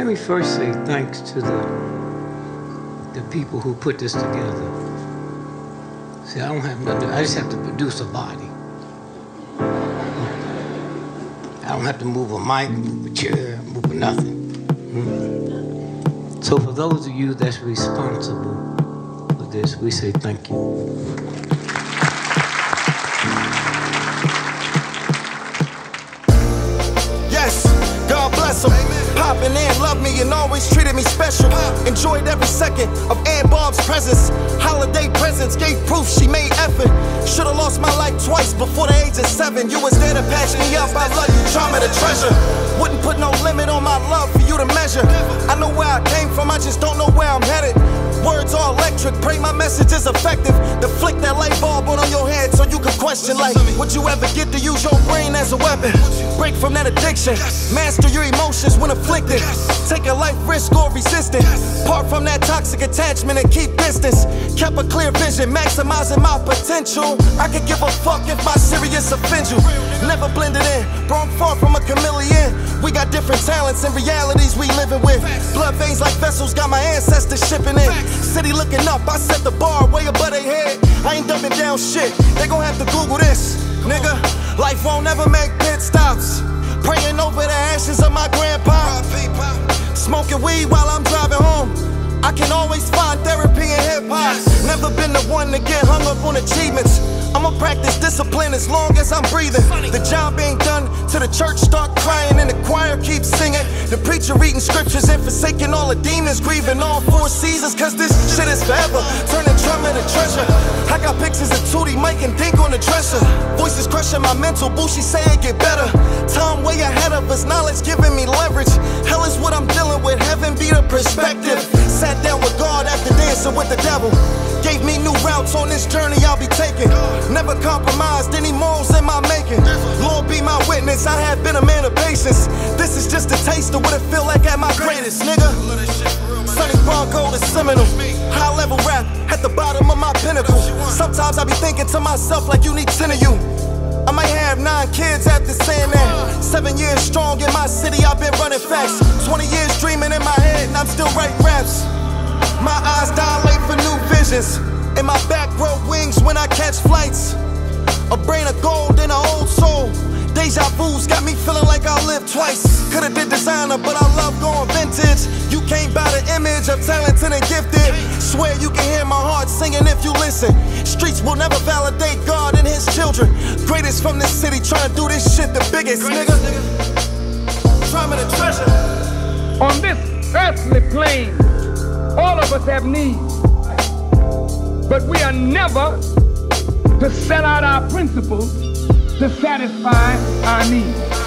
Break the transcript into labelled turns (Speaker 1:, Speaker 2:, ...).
Speaker 1: Let me first say thanks to the the people who put this together. See, I don't have nothing. I just have to produce a body. I don't have to move a mic, move a chair, move a nothing. So for those of you that's responsible for this, we say thank you.
Speaker 2: Yes, God bless him. Poppin' in, love me and always treated me special. Enjoyed every second of Aunt Bob's presence. Holiday presents gave proof she made effort. Should've lost my life twice before the age of seven. You was there to patch me up. I love you, charm the treasure. Wouldn't put no limit on my love for you to measure. I know where I came from, I just don't know where I'm headed. Words are electric, pray my message is effective. To flick that light bulb on, your head so you can question, like, would you ever get to use your brain as a weapon? Break from that addiction, master your emotions when afflicted. Take a life risk or resistant. Part from that toxic attachment and keep distance. Kept a clear vision, maximizing my potential. I could give a fuck if my serious offend you. Never blended in, bro, I'm far from a chameleon. We got different talents and realities we living with. Blood veins like vessels, got my ancestors shipping in. City looking up, I set the bar way above their head. I ain't dumbing down shit, they gon' have to Google this. Nigga, life won't ever make pit stops. Praying over the ashes of my grandpa. Smoking weed while I'm driving home. I can always find therapy in hip hop. Never been the one to get hung up on achievements. I'ma practice discipline as long as I'm breathing. The job ain't done till the church start crying and the choir keeps. The preacher reading scriptures and forsaking all the demons, grieving all four seasons. Cause this shit is forever. Turning trauma to treasure. I got pictures of Tootie, Mike, and Dink on the dresser. Voices crushing my mental, Bushi say it get better. Time way ahead of us, knowledge giving me leverage. Hell is what I'm dealing with, heaven be the perspective. Sat down with God after dancing with the devil. Gave me new routes on this journey I'll be taking. Never compromised any morals witness, I have been a man of patience. This is just a taste of what it feel like at my greatest, nigga. Sonny Bronco, the Seminole. High level rap at the bottom of my pinnacle. Sometimes I be thinking to myself like you need 10 of you. I might have nine kids after saying that. Seven years strong in my city, I've been running fast. 20 years dreaming in my head, and I'm still writing raps. My eyes dilate for new visions. And my back grow wings when I catch flights. A brain of gold Deja vu's got me feeling like I lived twice. Could've did designer, but I love going vintage. You can't buy the image of talented and gifted. Swear you can hear my heart singing if you listen. Streets will never validate God and His children. Greatest from this city, trying to do this shit the biggest, nigga. To treasure.
Speaker 3: On this earthly plane, all of us have needs. But we are never to sell out our principles to satisfy our needs.